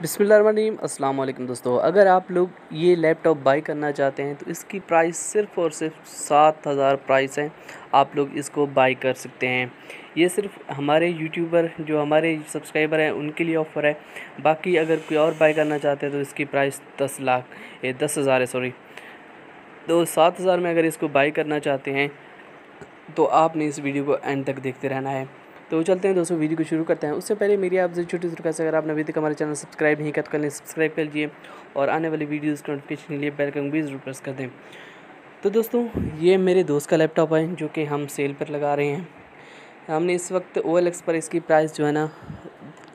बिसमीम अल्लाम दोस्तों, अगर आप लोग ये लैपटॉप बाई करना चाहते हैं तो इसकी प्राइस सिर्फ़ और सिर्फ़ सात हज़ार प्राइस है। आप लोग इसको बाई कर सकते हैं। ये सिर्फ़ हमारे यूट्यूबर, जो हमारे सब्सक्राइबर हैं, उनके लिए ऑफ़र है। बाकी अगर कोई और बाई करना चाहते हैं तो इसकी प्राइस दस लाख दस हज़ार है, सॉरी। तो सात हज़ार में अगर इसको बाई करना चाहते हैं तो आपने इस वीडियो को एंड तक देखते रहना है। तो चलते हैं दोस्तों, वीडियो को शुरू करते हैं। उससे पहले मेरी आपसे छोटी सी रिक्वेस्ट अगर आपने अभी तक हमारे चैनल सब्सक्राइब नहीं तो कर लें सब्सक्राइब कर लीजिए और आने वाली वीडियोज़ के नोटिफिकेशन के लिए बैल आइकन भी ज़रूर प्रेस कर दें। तो दोस्तों, ये मेरे दोस्त का लैपटॉप है, जो कि हम सेल पर लगा रहे हैं। हमने इस वक्त OLX पर इसकी प्राइस जो है ना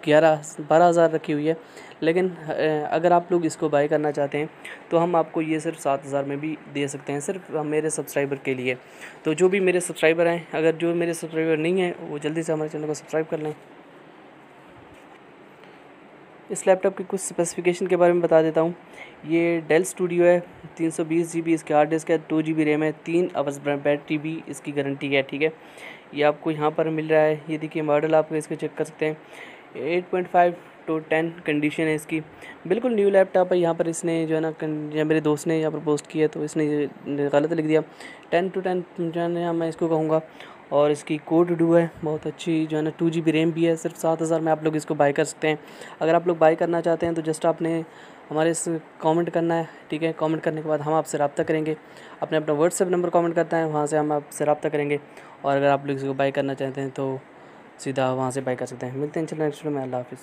ग्यारह, बारह हज़ार रखी हुई है। लेकिन अगर आप लोग इसको बाई करना चाहते हैं तो हम आपको ये सिर्फ़ सात हज़ार में भी दे सकते हैं, सिर्फ़ मेरे सब्सक्राइबर के लिए। तो जो भी मेरे सब्सक्राइबर हैं, अगर जो मेरे सब्सक्राइबर नहीं हैं, वो जल्दी से हमारे चैनल को सब्सक्राइब कर लें। इस लैपटॉप की कुछ स्पेसिफिकेशन के बारे में बता देता हूँ। ये डेल स्टूडियो है, तीन सौ बीस जी बी इसके हार्ड डिस्क है टू जी बी रैम है, तीन अवर्स बैटरी भी इसकी गारंटी है, ठीक है? ये आपको यहाँ पर मिल रहा है। ये देखिए मॉडल आप इसको चेक कर सकते हैं। Eight point five two ten condition है इसकी। बिल्कुल न्यू लैपटॉप है, यहाँ पर इसने जो है ना मेरे दोस्त ने यहाँ पर पोस्ट किया तो इसने गलत लिख दिया। टेन टू टेन, जो है ना मैं इसको कहूँगा। और इसकी कोड डू है, बहुत अच्छी, जो है ना टू जी बी रैम भी है, सिर्फ़ सात हज़ार में आप लोग इसको बाई कर सकते हैं। अगर आप लोग बाई करना चाहते हैं तो जस्ट आपने हमारे इस कमेंट करना है, ठीक है? कमेंट करने के बाद हम आपसे रब्ता करेंगे। अपने अपना व्हाट्सएप नंबर कमेंट करता है, वहाँ से हम आपसे रब्ता करेंगे। और अगर आप लोग इसको बाई करना चाहते हैं तो सीधा वहाँ से बाई कर सकते हैं। मिलते हैं चलो नेक्स्ट में। अल्लाह हाफिज़।